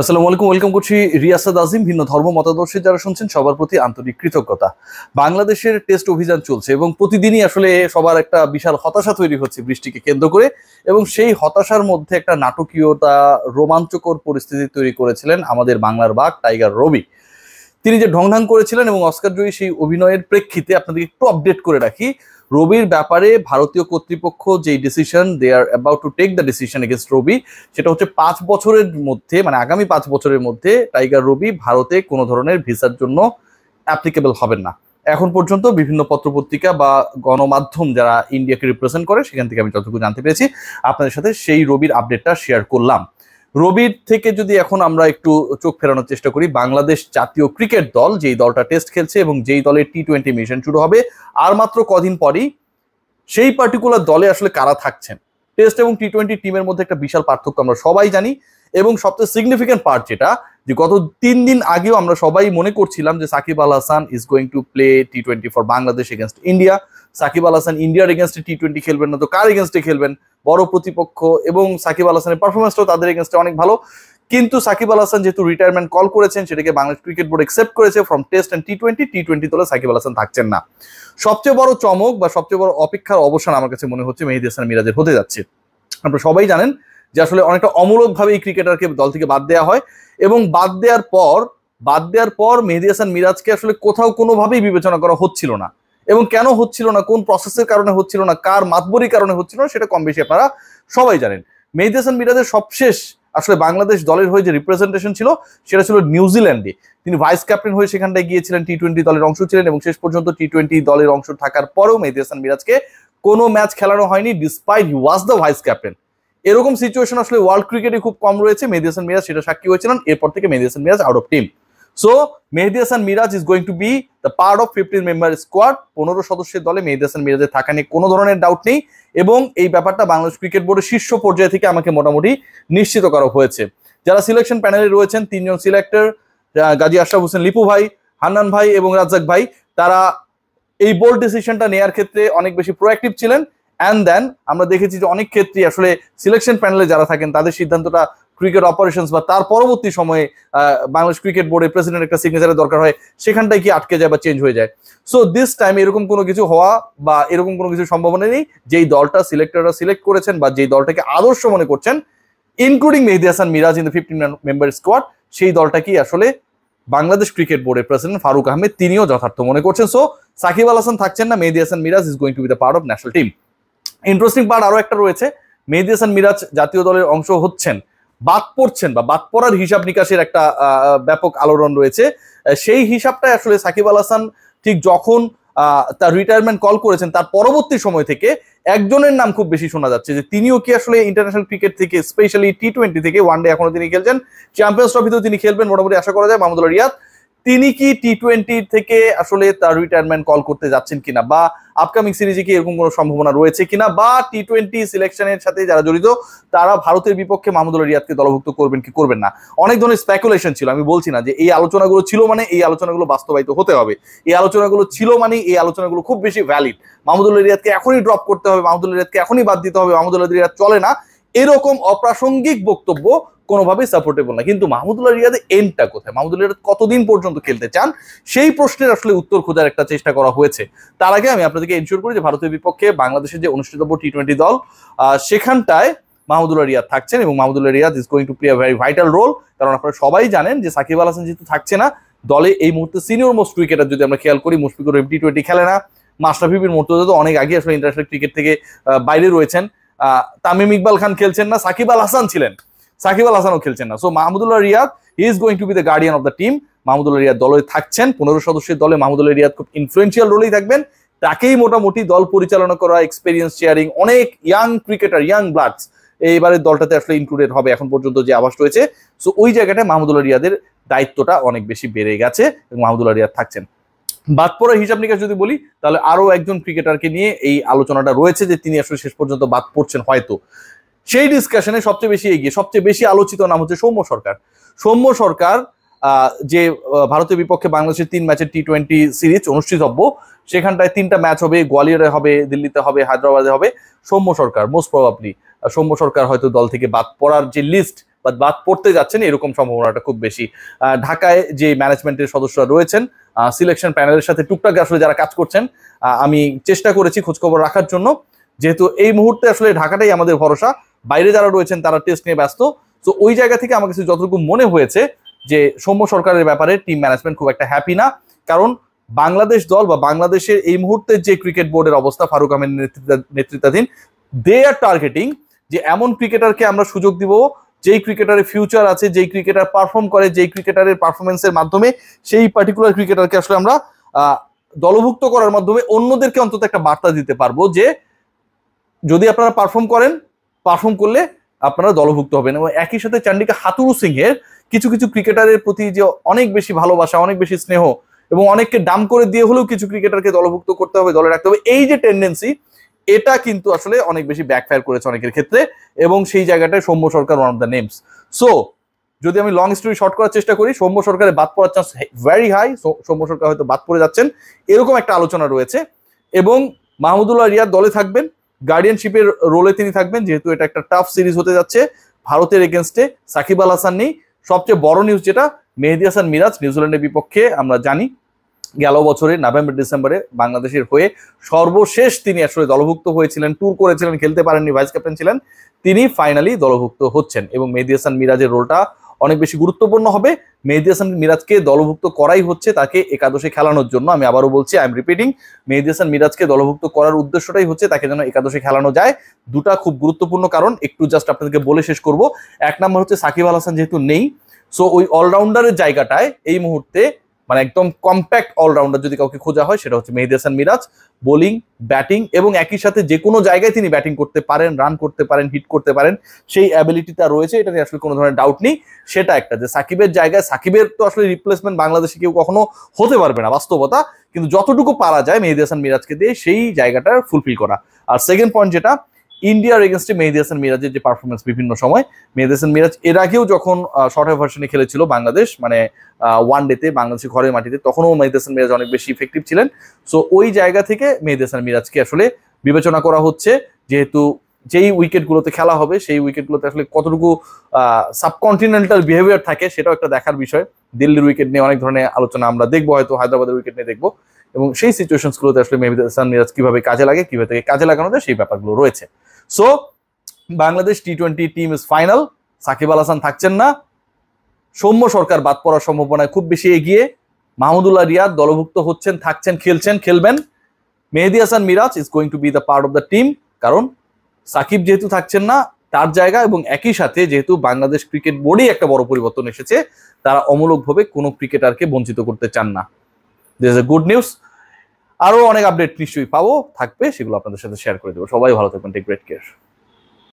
আসসালামু আলাইকুম, ওয়েলকাম করছি রিয়াসাদ আজিম, ভিন্ন ধর্ম মতাদর্শে যারা শুনছেন, সবার প্রতি আন্তরিক কৃতজ্ঞতা। বাংলাদেশের টেস্ট অভিযান চলছে এবং প্রতিদিনই আসলে সবার একটা বিশাল হতাশা তৈরি হচ্ছে বৃষ্টিকে কেন্দ্র করে এবং সেই হতাশার মধ্যে একটা নাটকীয়তা, রোমাঞ্চকর পরিস্থিতি তৈরি করেছিলেন আমাদের বাংলার বাঘ টাইগার রবি। তিনি যে ঢংঢাং করেছিলেন এবং অস্কার জয়ী সেই অভিনয়ের প্রেক্ষিতে আপনাদেরকে একটু আপডেট করে রাখি। রবির ব্যাপারে ভারতীয় কর্তৃপক্ষ যে decision they are about to take the decision against Ravi, সেটা হচ্ছে পাঁচ বছরের মধ্যে মানে আগামী পাঁচ বছরের মধ্যে টাইগার রবি ভারতে কোনো ধরনের ভিসার জন্য অ্যাপ্লিকেবল হবেন না। এখন পর্যন্ত বিভিন্ন পত্রপত্রিকা বা গণমাধ্যম যারা ইন্ডিয়াকে রিপ্রেজেন্ট করে, সেখান থেকে আমি যতটুকু জানতে পেরেছি, আপনাদের সাথে সেই রবির আপডেটটা শেয়ার করলাম। রবির থেকে যদি এখন আমরা একটু চোখ ফেরানোর চেষ্টা করি, বাংলাদেশ জাতীয় ক্রিকেট দল যেই দলটা টেস্ট খেলছে এবং যেই দলের টি টোয়েন্টি মিশন শুরু হবে, আর মাত্র কদিন পরই সেই পার্টিকুলার দলে আসলে কারা থাকছেন? টেস্ট এবং টি টোয়েন্টি টিমের মধ্যে একটা বিশাল পার্থক্য আমরা সবাই জানি এবং সবচেয়ে সিগনিফিক্যান্ট পার্ট যেটা, যে গত তিন দিন আগেও আমরা সবাই মনে করছিলাম যে Shakib Al Hasan is going to play T twenty for Bangladesh against India Shakib Al Hasan ইন্ডিয়ার এগেনস্টে টি টোয়েন্টি খেলবেন না, তো কার এগেনস্টে খেলবেন? বড় প্রতিপক্ষ এবং সাকিব আল হাসানের পারফরমেন্সটাও তাদের এগেনস্টে অনেক ভালো। কিন্তু সাকিব আল হাসান যেহেতু রিটায়ারমেন্ট কল করেছেন, সেটাকে বাংলাদেশ ক্রিকেট বোর্ড একসেপ্ট করেছে from test and T twenty T twenty তোলে সাকিব আল হাসান থাকছেন না। সবচেয়ে বড় চমক বা সবচেয়ে বড় অপেক্ষার অবসান আমার কাছে মনে হচ্ছে মেহেদি হাসান মিরাজের হতে যাচ্ছে। আপনারা সবাই জানেন যে আসলে অনেকটা অমূলকভাবে এই ক্রিকেটারকে দল থেকে বাদ দেওয়া হয় এবং বাদ দেওয়ার পর, বাদ দেওয়ার পর মেহেদি হাসান মিরাজকে আসলে কোথাও কোনোভাবেই বিবেচনা করা হচ্ছিল না। এবং কেন হচ্ছিল না, কোন প্রসেসের কারণে হচ্ছিল না, কার মাতবরি কারণে হচ্ছিল না, সেটা কম বেশি আপনারা সবাই জানেন। মেহেদি হাসান মিরাজের সবশেষ আসলে বাংলাদেশ দলের হয়ে যে রিপ্রেজেন্টেশন ছিল, সেটা ছিল নিউজিল্যান্ডে তিনি ভাইস ক্যাপ্টেন হয়ে সেখানটায় গিয়েছিলেন টি টোয়েন্টি দলের অংশ ছিলেন এবং শেষ পর্যন্ত টি টোয়েন্টি দলের অংশ থাকার পরেও মেহেদি হাসান মিরাজকে কোনো ম্যাচ খেলানো হয়নি despite he was the vice captain এরকম সিচুয়েশন আসলে ওয়ার্ল্ড ক্রিকেটে খুব কম রয়েছে, মেহেদি হাসান মিরাজ সেটা সাক্ষী হয়েছিলেন, এরপর থেকে Mehedi Hasan Miraz out of team so Mehedi Hasan Miraz is going to be the part of fifteen member squad পনেরো সদস্যের দলে মেহেদি হাসান মিরাজের থাকা নিয়ে কোনো ধরনের ডাউট নেই এবং এই ব্যাপারটা বাংলাদেশ ক্রিকেট বোর্ডের শীর্ষ পর্যায়ে থেকে আমাকে মোটামুটি নিশ্চিত করা হয়েছে। যারা সিলেকশন প্যানেলে রয়েছেন, তিনজন সিলেক্টর গাজী আশরাফ হোসেন, লিপু ভাই, হান্নান ভাই এবং রাজ্জাক ভাই, তারা এই বোল্ড ডিসিশনটা নেওয়ার ক্ষেত্রে অনেক বেশি প্রোয়াক্টিভ ছিলেন। অ্যান্ড দেন আমরা দেখেছি যে অনেক ক্ষেত্রে আসলে সিলেকশন প্যানেলে যারা থাকেন, তাদের সিদ্ধান্তটা ক্রিকেট অপারেশনস বা তার পরবর্তী সময়ে বাংলাদেশ ক্রিকেট বোর্ডের প্রেসিডেন্ট একটা সিগনেচারের দরকার হয়, সেখানটায় কি আটকে যায় বা চেঞ্জ হয়ে যায়? সো দিস টাইম এরকম কোনো কিছু হওয়া বা এরকম কোনো কিছু সম্ভাবনা নেই, যেই দলটা সিলেক্টররা সিলেক্ট করেছেন বা যেই দলটাকে আদর্শ মনে করছেন including Mehedi Hasan, Miraz in the fifteen member squad সেই দলটাকেই আসলে বাংলাদেশ ক্রিকেট বোর্ডের প্রেসিডেন্ট ফারুক আহমেদ তিনিও যথার্থ মনে করছেন। সো সাকিব আল হাসান থাকছেন না, Mehedi Hasan, Miraz is going to be the part of national team interesting part আরও একটা রয়েছে, মেহেদি হাসান, মিরাজ জাতীয় দলের অংশ হচ্ছেন। বাদ পড়ছেন বা বাদ পড়ার হিসাব নিকাশের একটা ব্যাপক আলোড়ন রয়েছে। সেই হিসাবটাই আসলে সাকিব আল হাসান ঠিক যখন তার রিটায়ারমেন্ট কল করেছেন, তার পরবর্তী সময় থেকে একজনের নাম খুব বেশি শোনা যাচ্ছে যে তিনিও কি আসলে ইন্টারন্যাশনাল ক্রিকেট থেকে স্পেশালি টি টোয়েন্টি থেকে ওয়ান ডে এখনও তিনি খেলছেন। চ্যাম্পিয়ন্স ট্রফিতেও তিনি খেলবেন, মোটামুটি আশা করা যায়। মাহমুদুল্লাহ রিয়াদ তিনি কি টি টোয়েন্টি থেকে আসলে তার রিটায়ারমেন্ট কল করতে যাচ্ছেন কিনা? বা আপকামিং সিরিজে কি এরকম কোনো সম্ভাবনা রয়েছে কিনা? বা টি টোয়েন্টি সিলেকশনের সাথে যারা জড়িত, তারা ভারতের বিপক্ষে মাহমুদুল্লাহ রিয়াদকে দলভুক্ত করবেন কি করবেন না? অনেক ধরনের স্পেকুলেশন ছিল, আমি বলছি না যে এই আলোচনাগুলো ছিল মানে এই আলোচনাগুলো বাস্তবায়িত হতে হবে। এই আলোচনাগুলো ছিল মানে এই আলোচনাগুলো খুব বেশি ভ্যালিড মাহমুদুল্লাহ রিয়াদকে এখনই ড্রপ করতে হবে মাহমুদুল্লাহ রিয়াদকে এখনই বাদ দিতে হবে মাহমুদুল্লাহ রিয়াদ চলে না। এরকম অপ্রাসঙ্গিক বক্তব্য কোনোভাবেই সাপোর্টেবল না। কিন্তু মাহমুদুল্লাহ রিয়াদের এন্ডটা কোথায়? মাহমুদুল্লাহ রিয়াদ কতদিন পর্যন্ত খেলতে চান? সেই প্রশ্নের আসলে উত্তর খোঁজার একটা চেষ্টা করা হয়েছে। তার আগে আমি আপনাদেরকে এনশিওর করি যে ভারতের বিপক্ষে বাংলাদেশের যে অনুষ্ঠিতব্য টি টোয়েন্টি দল সেখানটায় মাহমুদুল্লাহ রিয়াদ থাকছেন এবং Mahmudullah Riyad is going to play very vital role কারণ আপনারা সবাই জানেন যে সাকিব আল হাসান যেহেতু থাকছে না, দলে এই মুহূর্তে সিনিয়র মোস্ট ক্রিকেটার যদি আমরা খেয়াল করি, মুশফিকুর টি টোয়েন্টি খেলে না। মাস্টাফিবির মর্তজা তো অনেক আগে আসলে ইন্টারন্যাশনাল ক্রিকেট থেকে বাইরে রয়েছেন। তামিম ইকবাল খান খেলছেন না, সাকিব আল হাসান ছিলেন। সাকিব আল হাসানও খেলছেন না। So Mahmudullah Riyad is going to be the guardian of the team Mahmudullah Riyad দলে থাকছেন। পনেরো সদস্যের দলে মাহমুদুল্লাহ রিয়াদ খুব ইনফ্লুয়েন্সিয়াল রোলেই থাকবেন। তাকেই মোটামুটি দল পরিচালনা করা এক্সপিরিয়েন্স শেয়ারিং অনেক ইয়াং ক্রিকেটার ইয়াং ব্লাডস এইবারের দলটাতে আসলে ইনক্লুডেড হবে এখন পর্যন্ত যে আবাস রয়েছে। সো ওই জায়গাটায় মাহমুদুল্লাহ রিয়াদের দায়িত্বটা অনেক বেশি বেড়ে গেছে এবং মাহমুদুল্লাহ রিয়াদ থাকছেন। বাদ পড়ার হিসাব নিকাশ যদি বলি, তাহলে আরও একজন ক্রিকেটারকে নিয়ে এই আলোচনাটা রয়েছে যে তিনি আসলে শেষ পর্যন্ত বাদ পড়ছেন হয়তো। সেই ডিসকাশনে সবচেয়ে বেশি এগিয়ে, সবচেয়ে বেশি আলোচিত নাম হচ্ছে সৌম্য সরকার। সৌম্য সরকার যে ভারতের বিপক্ষে বাংলাদেশের তিন ম্যাচের টি টোয়েন্টি সিরিজ অনুষ্ঠিতব্য, সেখানটায় তিনটা ম্যাচ হবে, গোয়ালিয়রে হবে, দিল্লিতে হবে, হায়দ্রাবাদে হবে। সৌম্য সরকার মোস্ট প্রবাবলি সৌম্য সরকার হয়তো দল থেকে বাদ পড়ার যে লিস্ট বা বাদ পড়তে যাচ্ছেন, এরকম সম্ভাবনাটা খুব বেশি। ঢাকায় যে ম্যানেজমেন্টের সদস্যরা রয়েছেন সিলেকশন প্যানেলের সাথে টুকটাক আসলে যারা কাজ করছেন আমি চেষ্টা করেছি খোঁজখবর রাখার জন্য। যেহেতু এই মুহূর্তে আসলে ঢাকাটাই আমাদের ভরসা, বাইরে যারা রয়েছেন তারা টেস্ট নিয়ে ব্যস্ত। তো ওই জায়গা থেকে আমার কাছে যতটুকু মনে হয়েছে যে, সৌম্য সরকারের ব্যাপারে টিম ম্যানেজমেন্ট খুব একটা হ্যাপি না। কারণ বাংলাদেশ দল বা বাংলাদেশের এই মুহূর্তে যে ক্রিকেট বোর্ডের অবস্থা, ফারুক আহমেদ নেতৃত্বা- নেতৃত্বাধীন দে আর টার্গেটিং যে, এমন ক্রিকেটারকে আমরা সুযোগ দিব যেই ক্রিকেটারের ফিউচার আছে, যেই ক্রিকেটার পারফর্ম করে, যেই ক্রিকেটারের পারফরমেন্সের মাধ্যমে সেই পার্টিকুলার ক্রিকেটারকে আসলে আমরা দলভুক্ত করার মাধ্যমে অন্যদেরকে অন্তত একটা বার্তা দিতে পারব যে যদি আপনারা পারফর্ম করেন পারফর্ম করলে আপনারা দলভুক্ত হবেন। এবং একই সাথে চান্ডিকা হাতুরু সিংহের কিছু কিছু ক্রিকেটারের প্রতি যে অনেক বেশি ভালোবাসা, অনেক বেশি স্নেহ এবং অনেককে ডাম করে দিয়ে হলেও কিছু ক্রিকেটারকে দলভুক্ত করতে হবে, দলে রাখতে হবে, এই যে টেন্ডেন্সি এটা কিন্তু আসলে অনেক বেশি ব্যাকফায়ার করেছে অনেকের ক্ষেত্রে এবং সেই জায়গাটায় Soumya Sarkar one of the names so যদি আমি লং স্টোরি শর্ট করার চেষ্টা করি, সৌম্য সরকারের বাদ পড়ার chance very high Soumya Sarkar হয়তো বাদ পড়ে যাচ্ছেন। এরকম একটা আলোচনা রয়েছে এবং মাহমুদুল্লাহ রিয়াদ দলে থাকবেন গার্ডিয়ানশিপের রোলে তিনি থাকবেন, যেহেতু এটা একটা টাফ সিরিজ হতে যাচ্ছে ভারতের এগেনস্টে সাকিব আল হাসান নেই। সবচেয়ে বড় নিউজ যেটা, মেহেদি হাসান মিরাজ, নিউজিল্যান্ডের বিপক্ষে আমরা জানি গেল বছরে নভেম্বর, ডিসেম্বরে বাংলাদেশের হয়ে সর্বশেষ তিনি আসলে দলভুক্ত হয়েছিলেন ট্যুর করেছিলেন, খেলতে পারেননি ভাইস ক্যাপ্টেন ছিলেন। তিনি ফাইনালি দলভুক্ত হচ্ছেন এবং মেহেদি হাসান মিরাজের রোলটা অনেক বেশি গুরুত্বপূর্ণ হবে। মেহেদি হাসান মিরাজকে দলভুক্ত করাই হচ্ছে তাকে একাদশে খেলানোর জন্য। আমি আবারও বলছি I am repeating Mehidy Hasan মিরাজকে দলভুক্ত করার উদ্দেশ্যটাই হচ্ছে তাকে যেন একাদশে খেলানো যায়। দুটা খুব গুরুত্বপূর্ণ কারণ, একটু জাস্ট আপনাদেরকে বলে শেষ করব। এক নম্বর হচ্ছে সাকিব আল হাসান যেহেতু নেই সো ওই অলরাউন্ডারের জায়গাটায় এই মুহূর্তে মানে একদম কম্প্যাক্ট অলরাউন্ডার যদি কাউকে খোঁজা হয়, সেটা হচ্ছে মেহেদি হাসান মিরাজ বোলিং ব্যাটিং এবং একই সাথে যে কোনো জায়গায় তিনি ব্যাটিং করতে পারেন রান করতে পারেন হিট করতে পারেন, সেই অ্যাবিলিটি তার রয়েছে, এটা নিয়ে আসলে কোনো ধরনের ডাউট নেই। সেটা একটা, যে সাকিবের জায়গায়, সাকিবের তো আসলে রিপ্লেসমেন্ট বাংলাদেশে কেউ কখনো হতে পারবে না, বাস্তবতা। কিন্তু যতটুকু পারা যায় মেহেদি হাসান মিরাজকে দিয়ে, সেই জায়গাটা ফুলফিল করা। আর সেকেন্ড পয়েন্ট যেটা ইন্ডিয়ার এগেনস্টে মেহেদি হাসান মিরাজের যে পারফরমেন্স বিভিন্ন সময় মেহেদি হাসান মিরাজ এর আগেও যখন শর্ট ভার্সনে খেলেছিল বাংলাদেশ মানে ওয়ান ডেতে বাংলাদেশের ঘরের মাটিতে, তখনও মেহেদি হাসান মিরাজ অনেক বেশি ইফেক্টিভ ছিলেন। সো ওই জায়গা থেকে মেহেদি হাসান মিরাজকে আসলে বিবেচনা করা হচ্ছে, যেহেতু যেই উইকেটগুলোতে খেলা হবে, সেই উইকেটগুলোতে আসলে কতটুকু সাবকন্টিনেন্টাল বিহেভিয়ার থাকে, সেটাও একটা দেখার বিষয়। দিল্লির উইকেট নিয়ে অনেক ধরনের আলোচনা আমরা দেখব, হয়তো হায়দ্রাবাদের উইকেট নিয়ে দেখব। এবং সেই সিচুয়েশনসগুলোতে আসলে মেহেদি হাসান মিরাজ কীভাবে কাজে লাগে, কীভাবে কাজে লাগানো যায়, সেই ব্যাপারগুলো রয়েছে। So Bangladesh T twenty team is final Shakib Al Hasan থাকছেন না। সৌম্য সরকার বাদ পড়ার সম্ভাবনায় খুব বেশি এগিয়ে। মাহমুদুল্লাহ রিয়াদ দলভুক্ত হচ্ছেন, থাকছেন, খেলছেন, খেলবেন। Mehidy Hasan Miraz is going to be the part of the team কারণ সাকিব যেহেতু থাকছেন না, তার জায়গা এবং একই সাথে যেহেতু বাংলাদেশ ক্রিকেট বোর্ডেই একটা বড় পরিবর্তন এসেছে, তারা অমূলকভাবে কোনো ক্রিকেটারকে বঞ্চিত করতে চান না। দিস এ গুড নিউজ আরও অনেক আপডেট নিশ্চয়ই পাবো, থাকবে, সেগুলো আপনাদের সাথে শেয়ার করে দেবো। সবাই ভালো থাকবেন টেক গ্রেট কেয়ার